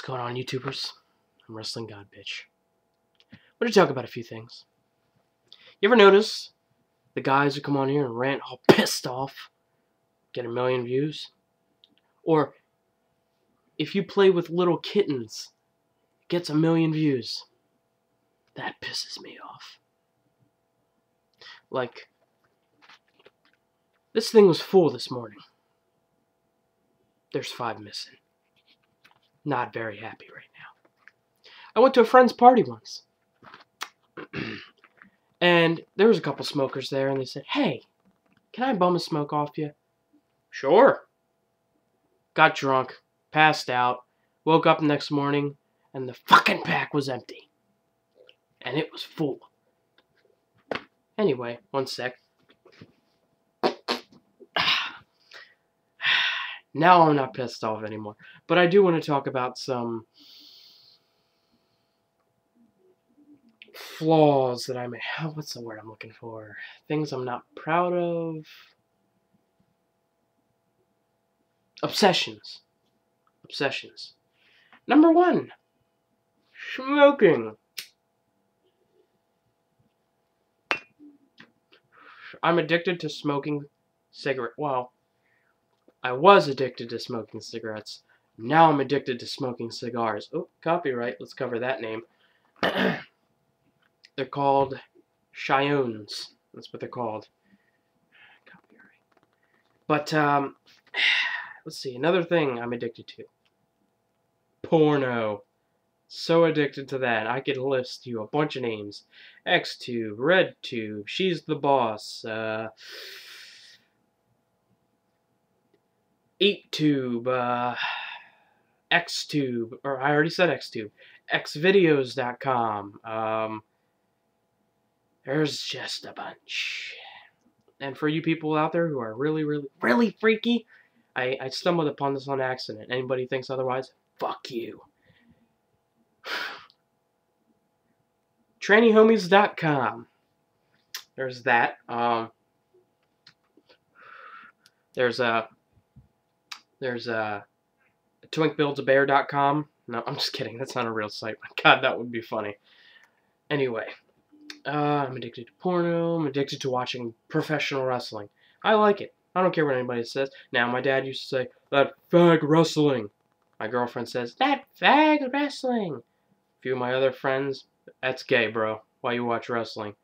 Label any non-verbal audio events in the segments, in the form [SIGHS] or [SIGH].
What's going on, YouTubers? I'm Wrestling God Bitch. I want to talk about a few things. You ever notice the guys who come on here and rant all [LAUGHS] pissed off get a million views? Or if you play with little kittens, it gets a million views. That pisses me off. Like, this thing was full this morning. There's five missing. Not very happy right now. I went to a friend's party once. [CLEARS THROAT] and there was a couple smokers there, and they said, Hey, can I bum a smoke off you? Sure. Got drunk, passed out, woke up the next morning, and the fucking pack was empty. And it was full. Anyway, one sec. Now I'm not pissed off anymore. But I do want to talk about some flaws that I may have. What's the word I'm looking for? Things I'm not proud of. Obsessions. Obsessions. Number one smoking. I'm addicted to smoking cigarette. Well, I was addicted to smoking cigarettes. Now I'm addicted to smoking cigars. Oh, copyright. Let's cover that name. [CLEARS THROAT] they're called Shiones. That's what they're called. Copyright. But, um, [SIGHS] let's see. Another thing I'm addicted to. Porno. So addicted to that. I could list you a bunch of names. Xtube, RedTube, She's the Boss, uh... 8tube, uh, Xtube, or I already said Xtube, Xvideos.com. Um, there's just a bunch. And for you people out there who are really, really, really freaky, I, I stumbled upon this on accident. Anybody thinks otherwise? Fuck you. [SIGHS] TrannyHomies.com. There's that. Um, there's a there's a twinkbuildsabear.com. No, I'm just kidding. That's not a real site. God, that would be funny. Anyway, uh, I'm addicted to porno. I'm addicted to watching professional wrestling. I like it. I don't care what anybody says. Now, my dad used to say, that fag wrestling. My girlfriend says, that fag wrestling. A few of my other friends, that's gay, bro. Why you watch wrestling?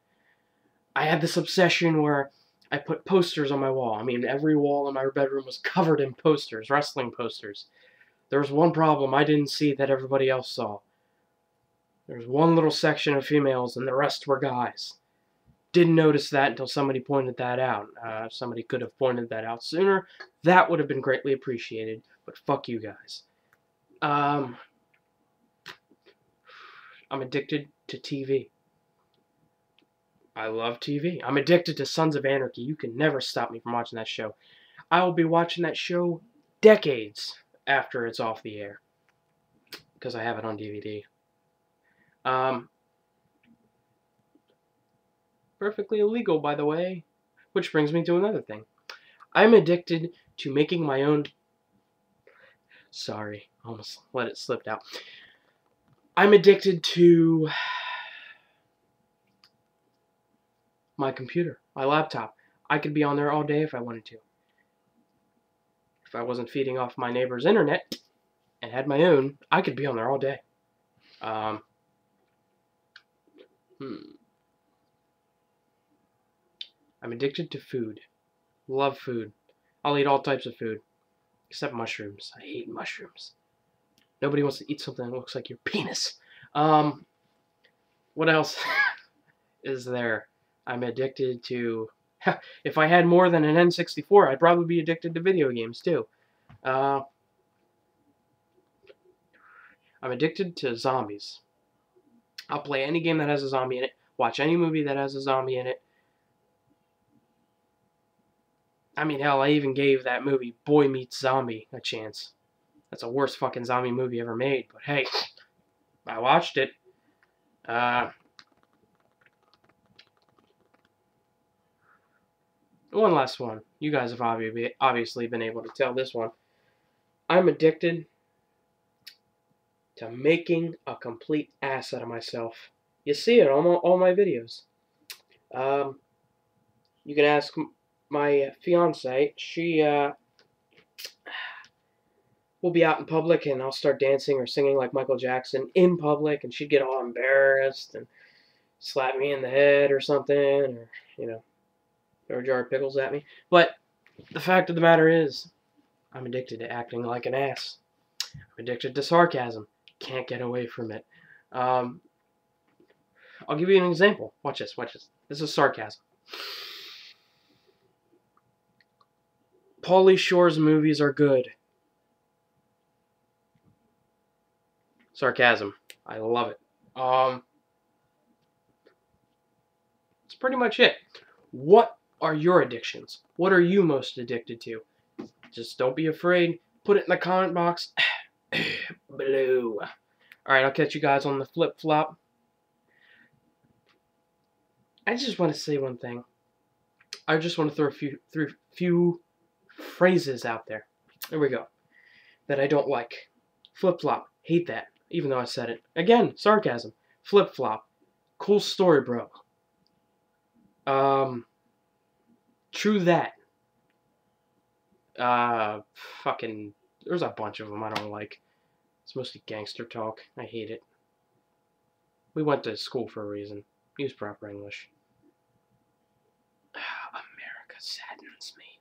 I had this obsession where I put posters on my wall. I mean, every wall in my bedroom was covered in posters, wrestling posters. There was one problem I didn't see that everybody else saw. There was one little section of females and the rest were guys. Didn't notice that until somebody pointed that out. Uh, somebody could have pointed that out sooner. That would have been greatly appreciated, but fuck you guys. Um, I'm addicted to TV. I love TV. I'm addicted to Sons of Anarchy. You can never stop me from watching that show. I will be watching that show decades after it's off the air because I have it on DVD. Um, perfectly illegal, by the way. Which brings me to another thing. I'm addicted to making my own. Sorry, almost let it slip out. I'm addicted to my computer, my laptop. I could be on there all day if I wanted to. If I wasn't feeding off my neighbor's internet and had my own, I could be on there all day. Um, hmm. I'm addicted to food. Love food. I'll eat all types of food. Except mushrooms. I hate mushrooms. Nobody wants to eat something that looks like your penis. Um, what else [LAUGHS] is there? I'm addicted to. [LAUGHS] if I had more than an N64, I'd probably be addicted to video games too. Uh, I'm addicted to zombies. I'll play any game that has a zombie in it, watch any movie that has a zombie in it. I mean, hell, I even gave that movie Boy Meets Zombie a chance. That's the worst fucking zombie movie ever made, but hey, I watched it. Uh, one last one. You guys have obviously been able to tell this one. I'm addicted to making a complete ass out of myself. You see it on all, all my videos. Um, you can ask my fiance. She uh, will be out in public, and I'll start dancing or singing like Michael Jackson in public, and she'd get all embarrassed and slap me in the head or something, or you know, throw a jar of pickles at me. But the fact of the matter is, I'm addicted to acting like an ass. I'm addicted to sarcasm. Can't get away from it. Um, I'll give you an example. Watch this. Watch this. This is sarcasm. Pauly Shore's movies are good. Sarcasm. I love it. Um, that's pretty much it. What are your addictions? What are you most addicted to? Just don't be afraid. Put it in the comment box [COUGHS] below. Alright, I'll catch you guys on the flip flop. I just want to say one thing. I just want to throw a few, through few phrases out there. There we go. That I don't like. Flip flop. Hate that. Even though I said it. Again, sarcasm. Flip flop. Cool story, bro. Um. True that. Uh. Fucking. There's a bunch of them I don't like. It's mostly gangster talk. I hate it. We went to school for a reason. Use proper English. [SIGHS] America saddens me.